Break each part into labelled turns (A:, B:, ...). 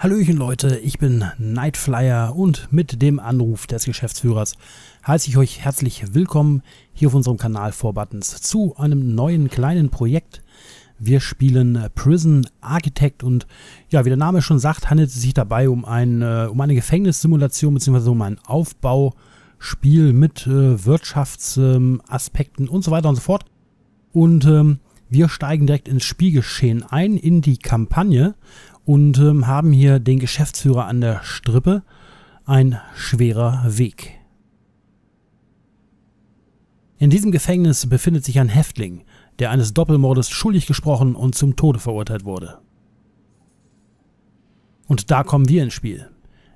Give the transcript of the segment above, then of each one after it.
A: Hallöchen Leute, ich bin Nightflyer und mit dem Anruf des Geschäftsführers heiße ich euch herzlich willkommen hier auf unserem Kanal 4Buttons zu einem neuen kleinen Projekt. Wir spielen Prison Architect und ja, wie der Name schon sagt, handelt es sich dabei um, ein, äh, um eine Gefängnissimulation bzw. um ein Aufbauspiel mit äh, Wirtschaftsaspekten ähm, und so weiter und so fort. Und ähm, wir steigen direkt ins Spielgeschehen ein, in die Kampagne und ähm, haben hier den Geschäftsführer an der Strippe. Ein schwerer Weg. In diesem Gefängnis befindet sich ein Häftling, der eines Doppelmordes schuldig gesprochen und zum Tode verurteilt wurde. Und da kommen wir ins Spiel.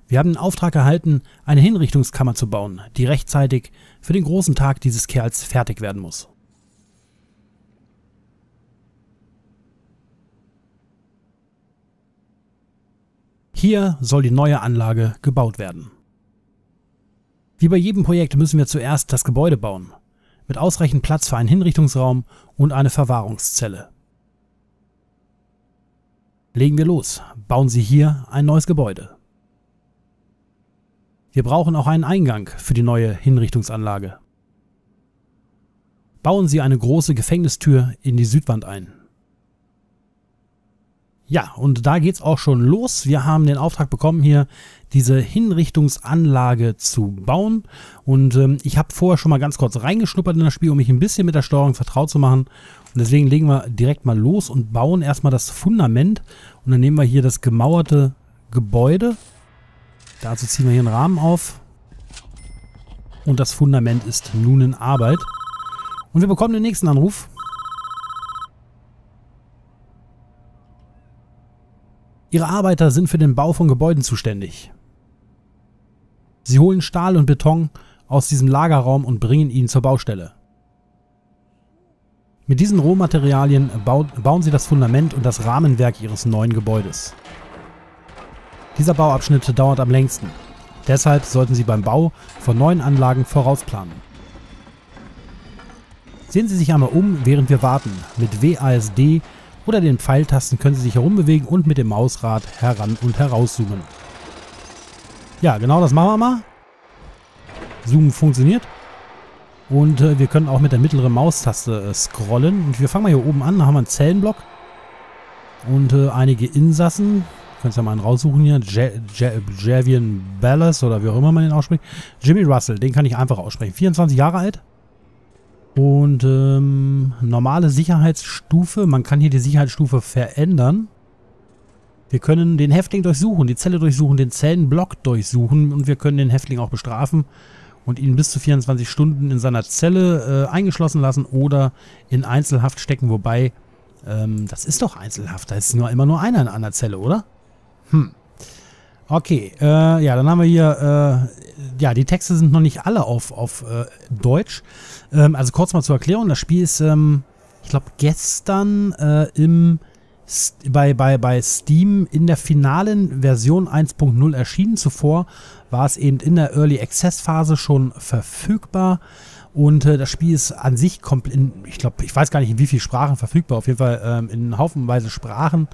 A: Wir haben den Auftrag erhalten, eine Hinrichtungskammer zu bauen, die rechtzeitig für den großen Tag dieses Kerls fertig werden muss. Hier soll die neue Anlage gebaut werden. Wie bei jedem Projekt müssen wir zuerst das Gebäude bauen, mit ausreichend Platz für einen Hinrichtungsraum und eine Verwahrungszelle. Legen wir los, bauen Sie hier ein neues Gebäude. Wir brauchen auch einen Eingang für die neue Hinrichtungsanlage. Bauen Sie eine große Gefängnistür in die Südwand ein. Ja, und da geht's auch schon los. Wir haben den Auftrag bekommen, hier diese Hinrichtungsanlage zu bauen. Und ähm, ich habe vorher schon mal ganz kurz reingeschnuppert in das Spiel, um mich ein bisschen mit der Steuerung vertraut zu machen. Und deswegen legen wir direkt mal los und bauen erstmal das Fundament. Und dann nehmen wir hier das gemauerte Gebäude. Dazu ziehen wir hier einen Rahmen auf. Und das Fundament ist nun in Arbeit. Und wir bekommen den nächsten Anruf. Ihre Arbeiter sind für den Bau von Gebäuden zuständig. Sie holen Stahl und Beton aus diesem Lagerraum und bringen ihn zur Baustelle. Mit diesen Rohmaterialien bauen sie das Fundament und das Rahmenwerk ihres neuen Gebäudes. Dieser Bauabschnitt dauert am längsten. Deshalb sollten Sie beim Bau von neuen Anlagen vorausplanen. Sehen Sie sich einmal um, während wir warten. Mit WASD oder den Pfeiltasten können Sie sich herumbewegen und mit dem Mausrad heran und herauszoomen. Ja, genau das machen wir mal. Zoomen funktioniert. Und äh, wir können auch mit der mittleren Maustaste äh, scrollen. Und wir fangen mal hier oben an. Da haben wir einen Zellenblock. Und äh, einige Insassen. Könnt ihr mal einen raussuchen hier. Javian Ballas oder wie auch immer man den ausspricht. Jimmy Russell, den kann ich einfach aussprechen. 24 Jahre alt. Und ähm, normale Sicherheitsstufe, man kann hier die Sicherheitsstufe verändern. Wir können den Häftling durchsuchen, die Zelle durchsuchen, den Zellenblock durchsuchen und wir können den Häftling auch bestrafen und ihn bis zu 24 Stunden in seiner Zelle äh, eingeschlossen lassen oder in Einzelhaft stecken, wobei, ähm, das ist doch Einzelhaft, da ist nur immer nur einer in einer Zelle, oder? Hm. Okay, äh, ja, dann haben wir hier, äh, ja, die Texte sind noch nicht alle auf, auf äh, Deutsch. Ähm, also kurz mal zur Erklärung, das Spiel ist, ähm, ich glaube, gestern äh, im, bei, bei, bei Steam in der finalen Version 1.0 erschienen. Zuvor war es eben in der Early Access Phase schon verfügbar. Und äh, das Spiel ist an sich komplett, ich glaube, ich weiß gar nicht in wie vielen Sprachen verfügbar, auf jeden Fall ähm, in haufenweise Sprachen.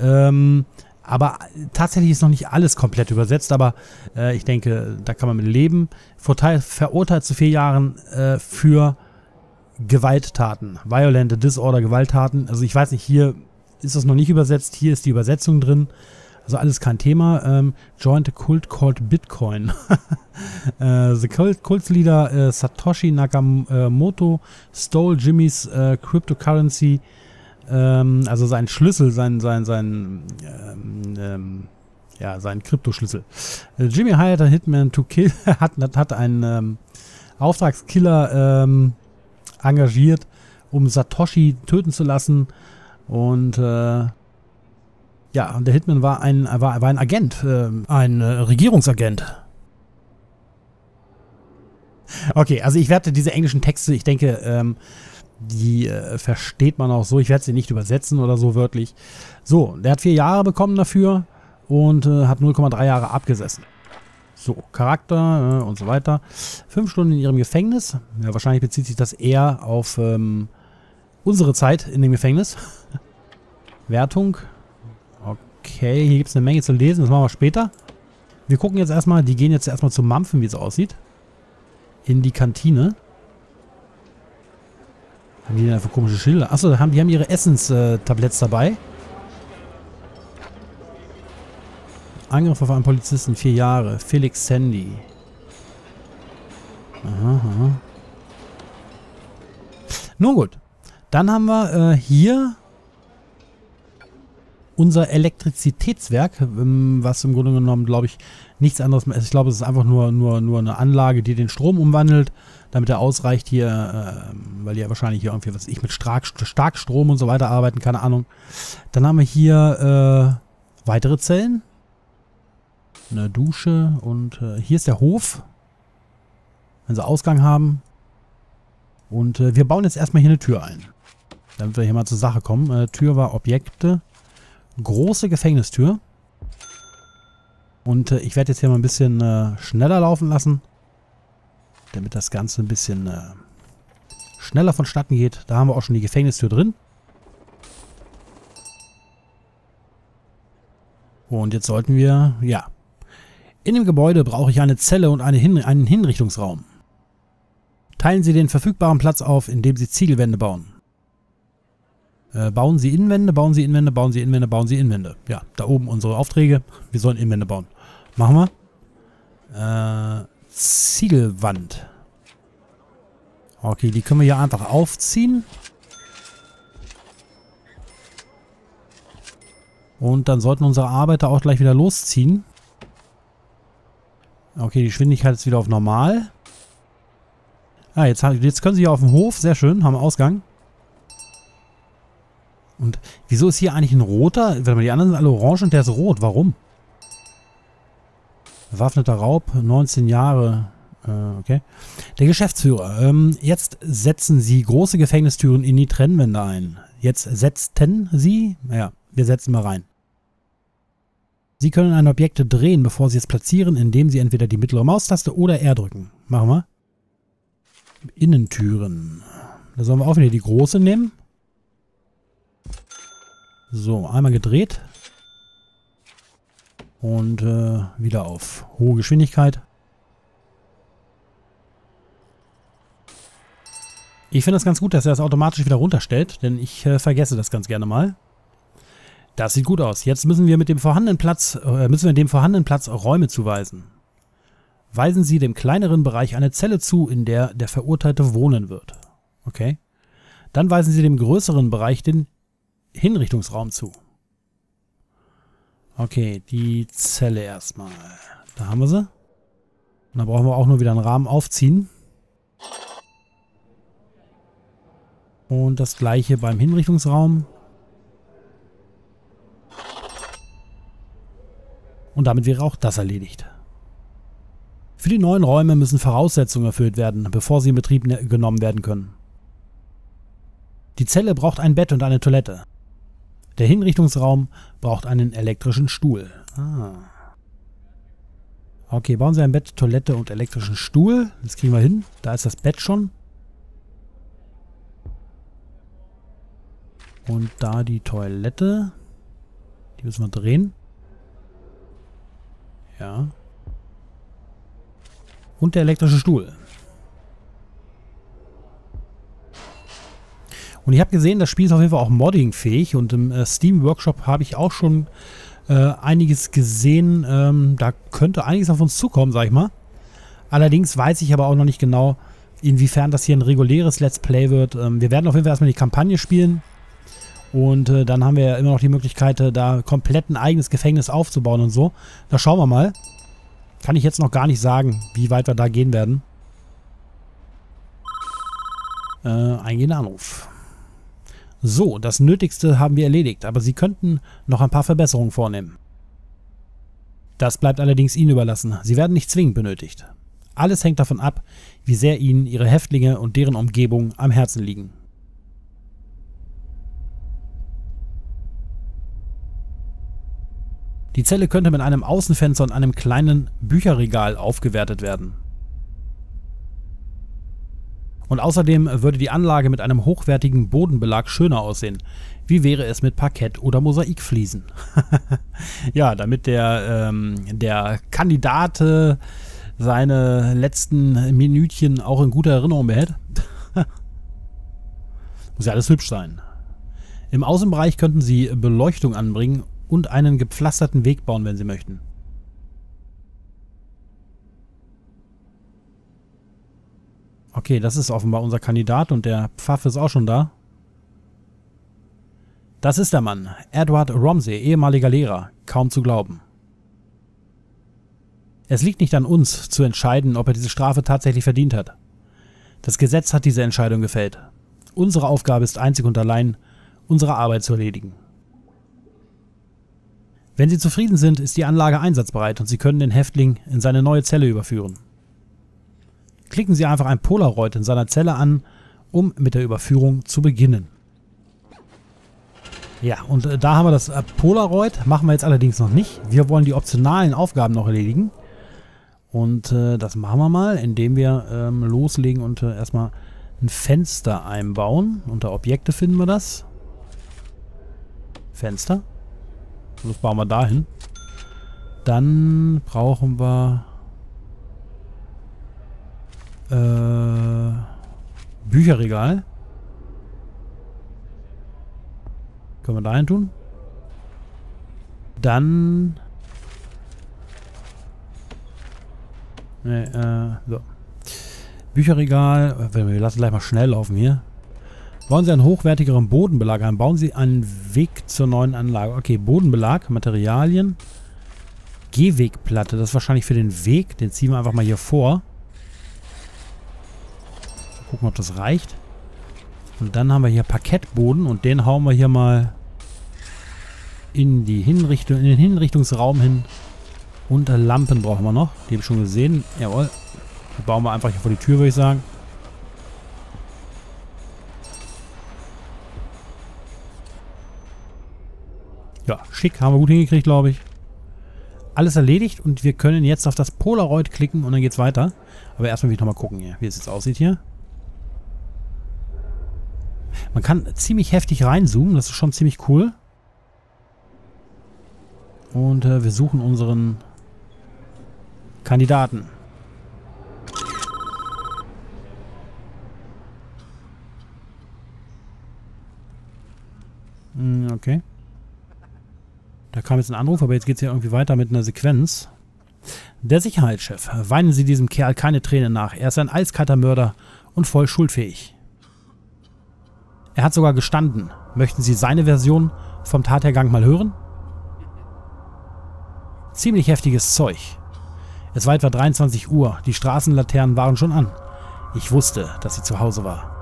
A: Ähm, aber tatsächlich ist noch nicht alles komplett übersetzt, aber äh, ich denke, da kann man mit leben. Vorteil, verurteilt zu vier Jahren äh, für Gewalttaten. Violent Disorder, Gewalttaten. Also ich weiß nicht, hier ist das noch nicht übersetzt, hier ist die Übersetzung drin. Also alles kein Thema. Ähm, joined a cult called Bitcoin. uh, the cult, cult leader uh, Satoshi Nakamoto stole Jimmy's uh, cryptocurrency ähm, also sein Schlüssel, sein, sein, sein, ähm, ähm, ja, sein Kryptoschlüssel. Äh, Jimmy hired a Hitman to kill, hat, hat einen ähm, Auftragskiller ähm, engagiert, um Satoshi töten zu lassen. Und äh, ja, der Hitman war ein, war, war ein Agent, äh, ein äh, Regierungsagent. Okay, also ich werde diese englischen Texte, ich denke, ähm, die äh, versteht man auch so. Ich werde sie nicht übersetzen oder so wörtlich. So, der hat vier Jahre bekommen dafür und äh, hat 0,3 Jahre abgesessen. So, Charakter äh, und so weiter. Fünf Stunden in ihrem Gefängnis. Ja, wahrscheinlich bezieht sich das eher auf ähm, unsere Zeit in dem Gefängnis. Wertung. Okay, hier gibt es eine Menge zu lesen. Das machen wir später. Wir gucken jetzt erstmal, die gehen jetzt erstmal zum Mampfen, wie es aussieht. In die Kantine. Haben die denn einfach komische Schilder? Achso, die haben, die haben ihre Essenstabletts dabei. Angriff auf einen Polizisten, vier Jahre. Felix Sandy. Aha, aha. Nun gut. Dann haben wir äh, hier unser Elektrizitätswerk, ähm, was im Grunde genommen, glaube ich, nichts anderes ist. Ich glaube, es ist einfach nur, nur, nur eine Anlage, die den Strom umwandelt, damit er ausreicht hier, äh, weil ja wahrscheinlich hier irgendwie, was ich, mit Stark, Starkstrom und so weiter arbeiten, keine Ahnung. Dann haben wir hier äh, weitere Zellen. Eine Dusche und äh, hier ist der Hof. Wenn sie Ausgang haben. Und äh, wir bauen jetzt erstmal hier eine Tür ein. Damit wir hier mal zur Sache kommen. Äh, Tür war Objekte große Gefängnistür. Und äh, ich werde jetzt hier mal ein bisschen schneller laufen lassen, damit das Ganze ein bisschen äh, schneller vonstatten geht. Da haben wir auch schon die Gefängnistür drin. Und jetzt sollten wir, ja. In dem Gebäude brauche ich eine Zelle und eine Hin einen Hinrichtungsraum. Teilen Sie den verfügbaren Platz auf, indem Sie Ziegelwände bauen. Äh, bauen Sie Innenwände, bauen Sie Innenwände, bauen Sie Innenwände, bauen Sie Innenwände. Ja, da oben unsere Aufträge. Wir sollen Innenwände bauen. Machen wir. Äh, Ziegelwand. Okay, die können wir hier einfach aufziehen. Und dann sollten unsere Arbeiter auch gleich wieder losziehen. Okay, die Geschwindigkeit ist wieder auf normal. Ah, jetzt, jetzt können sie hier auf dem Hof. Sehr schön, haben Ausgang. Und wieso ist hier eigentlich ein roter? Warte mal, die anderen sind alle orange und der ist rot. Warum? Bewaffneter Raub, 19 Jahre. Äh, okay. Der Geschäftsführer. Ähm, jetzt setzen Sie große Gefängnistüren in die Trennwände ein. Jetzt setzten Sie? Naja, wir setzen mal rein. Sie können ein Objekt drehen, bevor Sie es platzieren, indem Sie entweder die mittlere Maustaste oder R drücken. Machen wir. Innentüren. Da sollen wir auch wieder die große nehmen. So, einmal gedreht. Und äh, wieder auf hohe Geschwindigkeit. Ich finde das ganz gut, dass er das automatisch wieder runterstellt, denn ich äh, vergesse das ganz gerne mal. Das sieht gut aus. Jetzt müssen wir mit dem vorhandenen Platz, äh, müssen wir dem vorhandenen Platz Räume zuweisen. Weisen Sie dem kleineren Bereich eine Zelle zu, in der der Verurteilte wohnen wird. Okay. Dann weisen Sie dem größeren Bereich den Hinrichtungsraum zu. Okay, die Zelle erstmal. Da haben wir sie. Und da brauchen wir auch nur wieder einen Rahmen aufziehen. Und das gleiche beim Hinrichtungsraum. Und damit wäre auch das erledigt. Für die neuen Räume müssen Voraussetzungen erfüllt werden, bevor sie in Betrieb ne-, genommen werden können. Die Zelle braucht ein Bett und eine Toilette. Der Hinrichtungsraum braucht einen elektrischen Stuhl. Ah. Okay, bauen Sie ein Bett, Toilette und elektrischen Stuhl. Das kriegen wir hin. Da ist das Bett schon. Und da die Toilette. Die müssen wir drehen. Ja. Und der elektrische Stuhl. Und ich habe gesehen, das Spiel ist auf jeden Fall auch moddingfähig und im äh, Steam Workshop habe ich auch schon äh, einiges gesehen. Ähm, da könnte einiges auf uns zukommen, sag ich mal. Allerdings weiß ich aber auch noch nicht genau, inwiefern das hier ein reguläres Let's Play wird. Ähm, wir werden auf jeden Fall erstmal die Kampagne spielen. Und äh, dann haben wir ja immer noch die Möglichkeit, äh, da komplett ein eigenes Gefängnis aufzubauen und so. Da schauen wir mal. Kann ich jetzt noch gar nicht sagen, wie weit wir da gehen werden. Äh, eingehender Anruf. So, das Nötigste haben wir erledigt, aber Sie könnten noch ein paar Verbesserungen vornehmen. Das bleibt allerdings Ihnen überlassen. Sie werden nicht zwingend benötigt. Alles hängt davon ab, wie sehr Ihnen Ihre Häftlinge und deren Umgebung am Herzen liegen. Die Zelle könnte mit einem Außenfenster und einem kleinen Bücherregal aufgewertet werden. Und außerdem würde die Anlage mit einem hochwertigen Bodenbelag schöner aussehen. Wie wäre es mit Parkett oder Mosaikfliesen? ja, damit der, ähm, der Kandidat seine letzten Minütchen auch in guter Erinnerung behält. Muss ja alles hübsch sein. Im Außenbereich könnten Sie Beleuchtung anbringen und einen gepflasterten Weg bauen, wenn Sie möchten. Okay, das ist offenbar unser Kandidat und der Pfaff ist auch schon da. Das ist der Mann, Edward Romsey, ehemaliger Lehrer. Kaum zu glauben. Es liegt nicht an uns, zu entscheiden, ob er diese Strafe tatsächlich verdient hat. Das Gesetz hat diese Entscheidung gefällt. Unsere Aufgabe ist einzig und allein, unsere Arbeit zu erledigen. Wenn Sie zufrieden sind, ist die Anlage einsatzbereit und Sie können den Häftling in seine neue Zelle überführen. Klicken Sie einfach ein Polaroid in seiner Zelle an, um mit der Überführung zu beginnen. Ja, und äh, da haben wir das äh, Polaroid. Machen wir jetzt allerdings noch nicht. Wir wollen die optionalen Aufgaben noch erledigen. Und äh, das machen wir mal, indem wir ähm, loslegen und äh, erstmal ein Fenster einbauen. Unter Objekte finden wir das. Fenster. Das bauen wir dahin. Dann brauchen wir äh, Bücherregal. Können wir dahin tun? Dann... Ne, äh, so. Bücherregal. Wir lassen gleich mal schnell laufen hier. Bauen Sie einen hochwertigeren Bodenbelag ein. Bauen Sie einen Weg zur neuen Anlage. Okay, Bodenbelag, Materialien. Gehwegplatte, das ist wahrscheinlich für den Weg. Den ziehen wir einfach mal hier vor. Gucken, ob das reicht. Und dann haben wir hier Parkettboden und den hauen wir hier mal in die Hinrichtung, in den Hinrichtungsraum hin. Und Lampen brauchen wir noch. Die habe ich schon gesehen. Jawohl. Die bauen wir einfach hier vor die Tür, würde ich sagen. Ja, schick. Haben wir gut hingekriegt, glaube ich. Alles erledigt und wir können jetzt auf das Polaroid klicken und dann geht's weiter. Aber erstmal will ich nochmal gucken hier, wie es jetzt aussieht hier. Man kann ziemlich heftig reinzoomen, das ist schon ziemlich cool. Und äh, wir suchen unseren Kandidaten. Hm, okay. Da kam jetzt ein Anruf, aber jetzt geht es ja irgendwie weiter mit einer Sequenz. Der Sicherheitschef. Weinen Sie diesem Kerl keine Tränen nach. Er ist ein eiskalter Mörder und voll schuldfähig. Er hat sogar gestanden. Möchten Sie seine Version vom Tathergang mal hören? Ziemlich heftiges Zeug. Es war etwa 23 Uhr. Die Straßenlaternen waren schon an. Ich wusste, dass sie zu Hause war.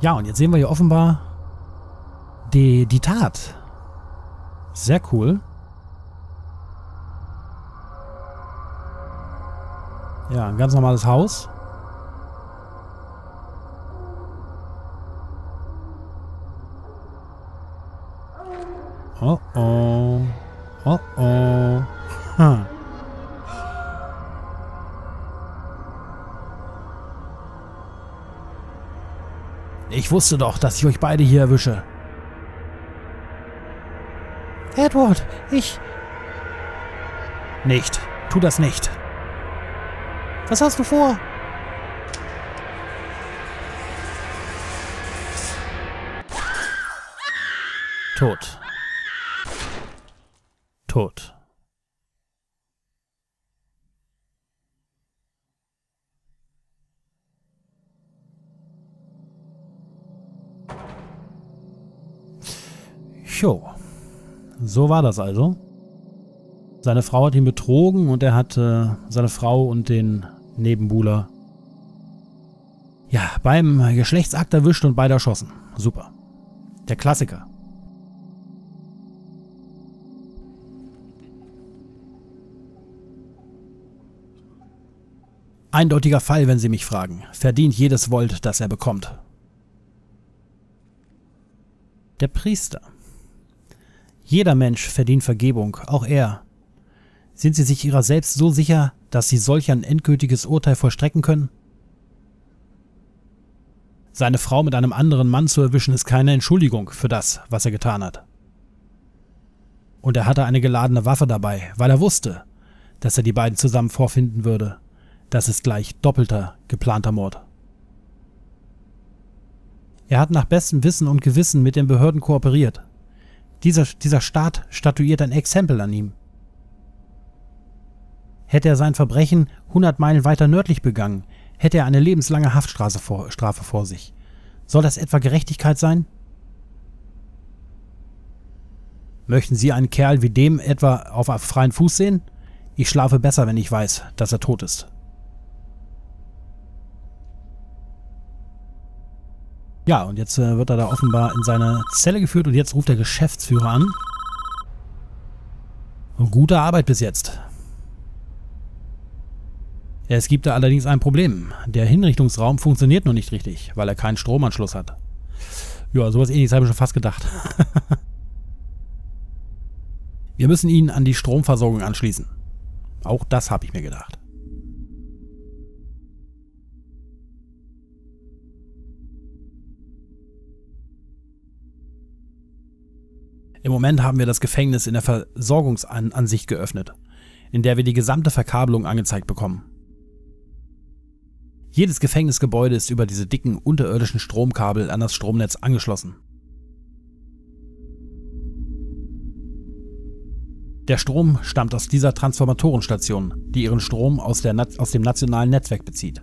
A: Ja, und jetzt sehen wir hier offenbar die, die Tat. Sehr cool. Ja, ein ganz normales Haus. Oh oh. Oh oh. Hm. Ich wusste doch, dass ich euch beide hier erwische. Edward, ich... Nicht. Tu das nicht. Was hast du vor? Tot tot. So war das also. Seine Frau hat ihn betrogen und er hat äh, seine Frau und den Nebenbuhler ja, beim Geschlechtsakt erwischt und beide erschossen. Super. Der Klassiker. Eindeutiger Fall, wenn Sie mich fragen. Verdient jedes Volt, das er bekommt. Der Priester. Jeder Mensch verdient Vergebung, auch er. Sind Sie sich Ihrer selbst so sicher, dass Sie solch ein endgültiges Urteil vollstrecken können? Seine Frau mit einem anderen Mann zu erwischen, ist keine Entschuldigung für das, was er getan hat. Und er hatte eine geladene Waffe dabei, weil er wusste, dass er die beiden zusammen vorfinden würde. Das ist gleich doppelter geplanter Mord. Er hat nach bestem Wissen und Gewissen mit den Behörden kooperiert. Dieser, dieser Staat statuiert ein Exempel an ihm. Hätte er sein Verbrechen 100 Meilen weiter nördlich begangen, hätte er eine lebenslange Haftstrafe vor, Strafe vor sich. Soll das etwa Gerechtigkeit sein? Möchten Sie einen Kerl wie dem etwa auf freien Fuß sehen? Ich schlafe besser, wenn ich weiß, dass er tot ist. Ja, und jetzt äh, wird er da offenbar in seine Zelle geführt und jetzt ruft der Geschäftsführer an. Und gute Arbeit bis jetzt. Es gibt da allerdings ein Problem. Der Hinrichtungsraum funktioniert noch nicht richtig, weil er keinen Stromanschluss hat. Ja, sowas ähnliches habe ich schon fast gedacht. Wir müssen ihn an die Stromversorgung anschließen. Auch das habe ich mir gedacht. Im Moment haben wir das Gefängnis in der Versorgungsansicht geöffnet, in der wir die gesamte Verkabelung angezeigt bekommen. Jedes Gefängnisgebäude ist über diese dicken unterirdischen Stromkabel an das Stromnetz angeschlossen. Der Strom stammt aus dieser Transformatorenstation, die ihren Strom aus, aus dem nationalen Netzwerk bezieht.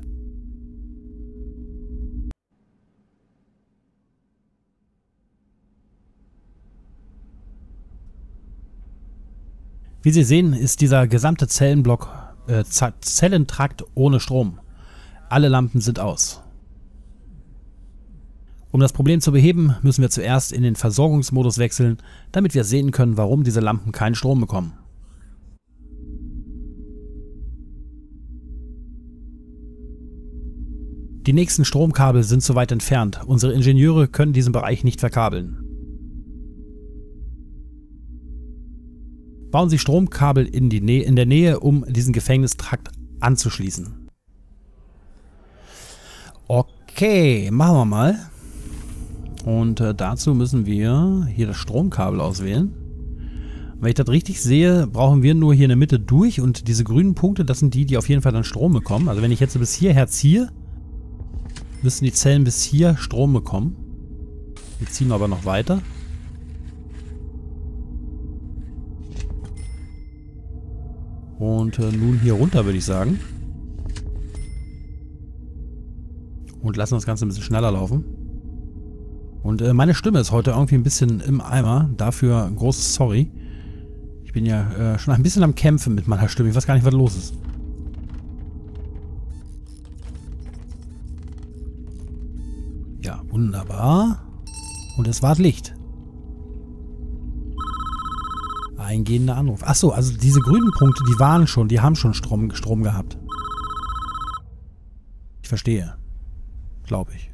A: Wie Sie sehen, ist dieser gesamte Zellenblock, äh, Zellentrakt ohne Strom. Alle Lampen sind aus. Um das Problem zu beheben, müssen wir zuerst in den Versorgungsmodus wechseln, damit wir sehen können, warum diese Lampen keinen Strom bekommen. Die nächsten Stromkabel sind zu weit entfernt. Unsere Ingenieure können diesen Bereich nicht verkabeln. Bauen Sie Stromkabel in, die Nä in der Nähe, um diesen Gefängnistrakt anzuschließen. Okay, machen wir mal. Und äh, dazu müssen wir hier das Stromkabel auswählen. Wenn ich das richtig sehe, brauchen wir nur hier in der Mitte durch und diese grünen Punkte, das sind die, die auf jeden Fall dann Strom bekommen. Also wenn ich jetzt bis hierher ziehe, müssen die Zellen bis hier Strom bekommen. Wir ziehen aber noch weiter. Und äh, nun hier runter, würde ich sagen. Und lassen das Ganze ein bisschen schneller laufen. Und äh, meine Stimme ist heute irgendwie ein bisschen im Eimer. Dafür ein großes Sorry. Ich bin ja äh, schon ein bisschen am Kämpfen mit meiner Stimme. Ich weiß gar nicht, was los ist. Ja, wunderbar. Und es war Licht. Eingehender Anruf. Achso, also diese grünen Punkte, die waren schon, die haben schon Strom, Strom gehabt. Ich verstehe glaube ich.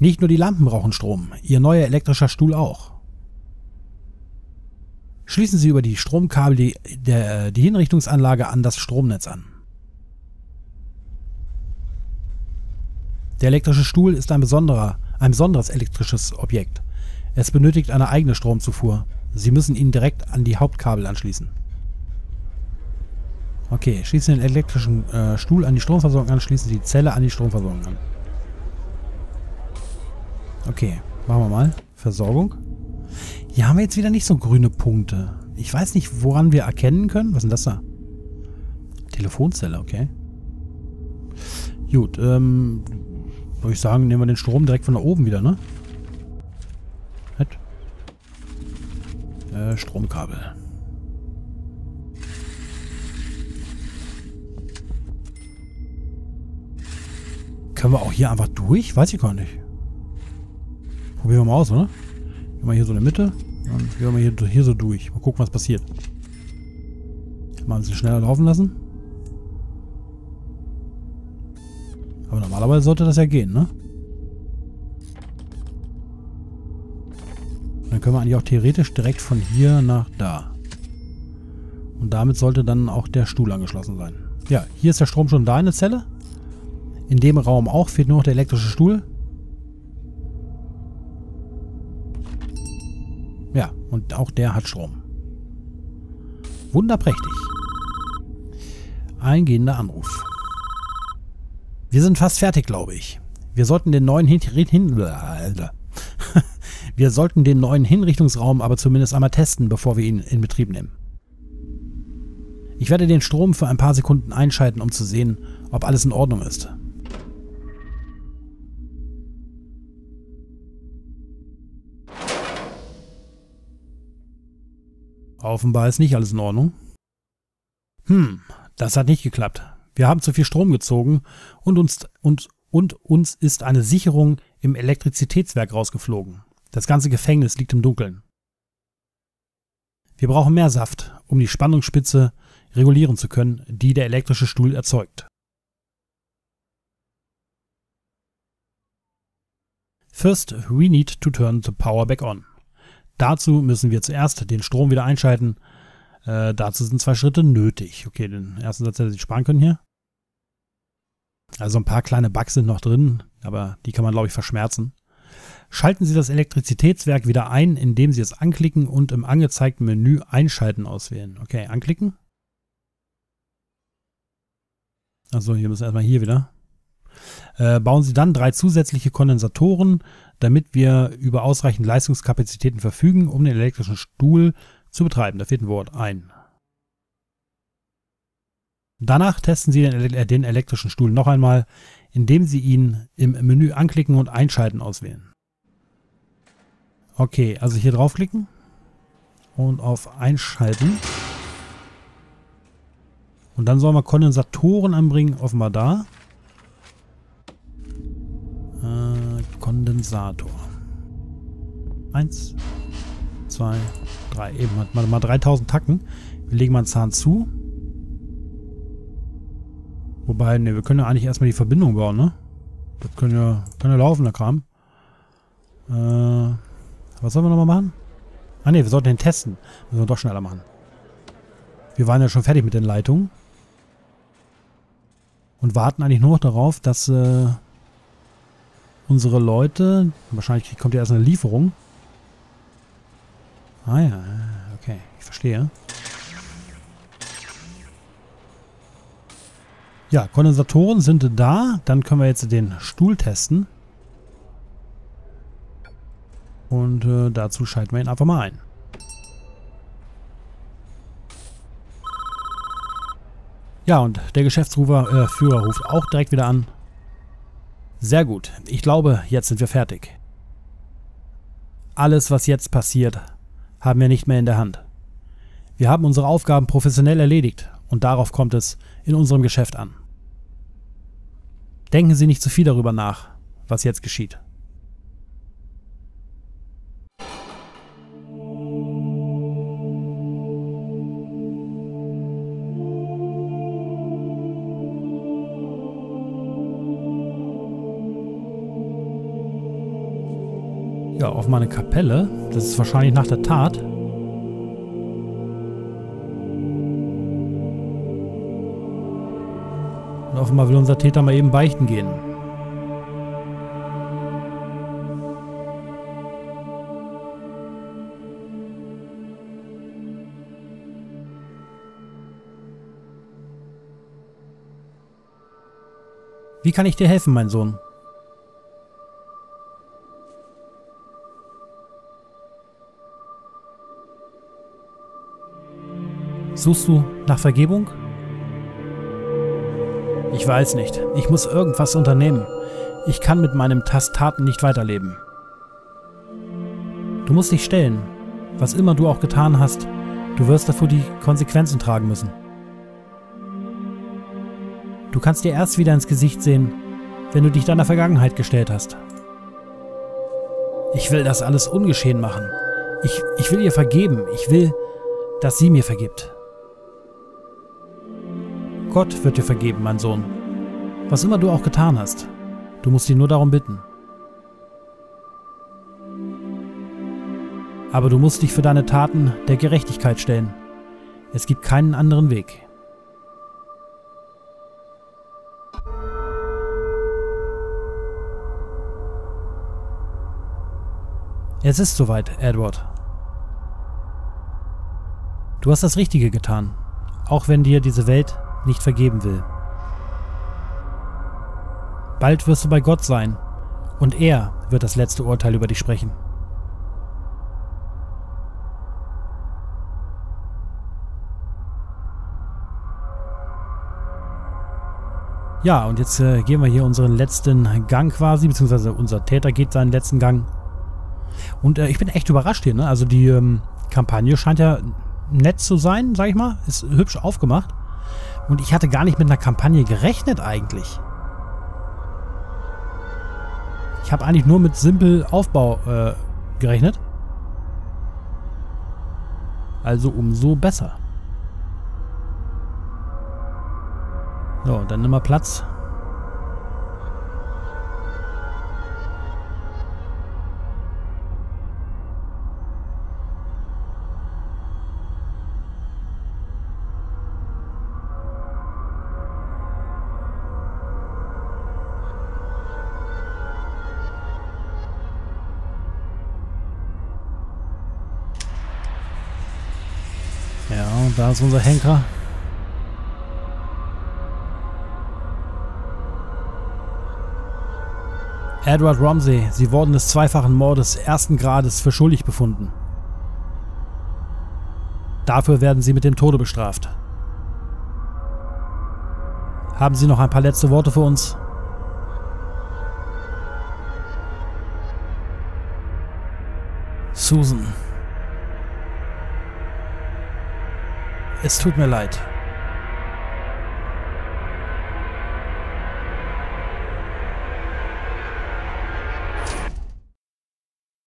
A: Nicht nur die Lampen brauchen Strom, Ihr neuer elektrischer Stuhl auch. Schließen Sie über die Stromkabel die, der, die Hinrichtungsanlage an das Stromnetz an. Der elektrische Stuhl ist ein, besonderer, ein besonderes elektrisches Objekt. Es benötigt eine eigene Stromzufuhr. Sie müssen ihn direkt an die Hauptkabel anschließen. Okay, schließen den elektrischen äh, Stuhl an die Stromversorgung an, schließen die Zelle an die Stromversorgung an. Okay, machen wir mal. Versorgung. Hier haben wir jetzt wieder nicht so grüne Punkte. Ich weiß nicht, woran wir erkennen können. Was ist denn das da? Telefonzelle, okay. Gut, ähm, würde ich sagen, nehmen wir den Strom direkt von da oben wieder, ne? Äh, Stromkabel. Können wir auch hier einfach durch? Weiß ich gar nicht. Probieren wir mal aus, oder? Gehen wir hier so in der Mitte. Dann gehen wir hier, hier so durch. Mal gucken, was passiert. Mal ein bisschen schneller laufen lassen. Aber normalerweise sollte das ja gehen, ne? Dann können wir eigentlich auch theoretisch direkt von hier nach da. Und damit sollte dann auch der Stuhl angeschlossen sein. Ja, hier ist der Strom schon da in der Zelle. In dem Raum auch fehlt nur noch der elektrische Stuhl. Ja, und auch der hat Strom. Wunderprächtig. Eingehender Anruf. Wir sind fast fertig, glaube ich. Wir sollten den neuen hin, hin Wir sollten den neuen Hinrichtungsraum aber zumindest einmal testen, bevor wir ihn in Betrieb nehmen. Ich werde den Strom für ein paar Sekunden einschalten, um zu sehen, ob alles in Ordnung ist. Offenbar ist nicht alles in Ordnung. Hm, das hat nicht geklappt. Wir haben zu viel Strom gezogen und uns, und, und uns ist eine Sicherung im Elektrizitätswerk rausgeflogen. Das ganze Gefängnis liegt im Dunkeln. Wir brauchen mehr Saft, um die Spannungsspitze regulieren zu können, die der elektrische Stuhl erzeugt. First, we need to turn the power back on. Dazu müssen wir zuerst den Strom wieder einschalten. Äh, dazu sind zwei Schritte nötig. Okay, den ersten Satz hätte ich sparen können hier. Also ein paar kleine Bugs sind noch drin, aber die kann man, glaube ich, verschmerzen. Schalten Sie das Elektrizitätswerk wieder ein, indem Sie es anklicken und im angezeigten Menü Einschalten auswählen. Okay, anklicken. Also hier müssen wir erstmal hier wieder. Äh, bauen Sie dann drei zusätzliche Kondensatoren, damit wir über ausreichend Leistungskapazitäten verfügen, um den elektrischen Stuhl zu betreiben. Da fehlt ein Wort ein. Danach testen Sie den, äh, den elektrischen Stuhl noch einmal, indem Sie ihn im Menü anklicken und Einschalten auswählen. Okay, also hier draufklicken und auf Einschalten. Und dann sollen wir Kondensatoren anbringen, offenbar da. Äh, Kondensator. Eins, zwei, drei. Eben hat man mal 3000 Tacken. Wir legen mal einen Zahn zu. Wobei, ne, wir können ja eigentlich erstmal die Verbindung bauen, ne? Das können ja, kann ja laufen, der Kram. Äh, was sollen wir nochmal machen? Ah ne, wir sollten den testen. Müssen wir doch schneller machen. Wir waren ja schon fertig mit den Leitungen. Und warten eigentlich nur noch darauf, dass äh, unsere Leute, wahrscheinlich kommt ja erst eine Lieferung. Ah ja, okay, ich verstehe. Ja, Kondensatoren sind da. Dann können wir jetzt den Stuhl testen. Und äh, dazu schalten wir ihn einfach mal ein. Ja, und der Geschäftsführer äh, ruft auch direkt wieder an. Sehr gut. Ich glaube, jetzt sind wir fertig. Alles, was jetzt passiert, haben wir nicht mehr in der Hand. Wir haben unsere Aufgaben professionell erledigt und darauf kommt es in unserem Geschäft an. Denken Sie nicht zu viel darüber nach, was jetzt geschieht. Ja, auf meine Kapelle. Das ist wahrscheinlich nach der Tat. Und offenbar will unser Täter mal eben beichten gehen. Wie kann ich dir helfen, mein Sohn? Suchst du nach Vergebung? Ich weiß nicht. Ich muss irgendwas unternehmen. Ich kann mit meinem Tastaten nicht weiterleben. Du musst dich stellen. Was immer du auch getan hast, du wirst dafür die Konsequenzen tragen müssen. Du kannst dir erst wieder ins Gesicht sehen, wenn du dich deiner Vergangenheit gestellt hast. Ich will das alles ungeschehen machen. Ich, ich will ihr vergeben. Ich will, dass sie mir vergibt. Gott wird dir vergeben, mein Sohn. Was immer du auch getan hast, du musst ihn nur darum bitten. Aber du musst dich für deine Taten der Gerechtigkeit stellen. Es gibt keinen anderen Weg. Es ist soweit, Edward. Du hast das Richtige getan, auch wenn dir diese Welt nicht vergeben will. Bald wirst du bei Gott sein und er wird das letzte Urteil über dich sprechen. Ja, und jetzt äh, gehen wir hier unseren letzten Gang quasi, beziehungsweise unser Täter geht seinen letzten Gang. Und äh, ich bin echt überrascht hier, ne? Also die ähm, Kampagne scheint ja nett zu sein, sag ich mal. Ist hübsch aufgemacht. Und ich hatte gar nicht mit einer Kampagne gerechnet eigentlich. Ich habe eigentlich nur mit simpel Aufbau äh, gerechnet. Also umso besser. So, dann nimm mal Platz. Da ist unser Henker. Edward Romsey, Sie wurden des zweifachen Mordes ersten Grades für schuldig befunden. Dafür werden Sie mit dem Tode bestraft. Haben Sie noch ein paar letzte Worte für uns? Susan. Es tut mir leid.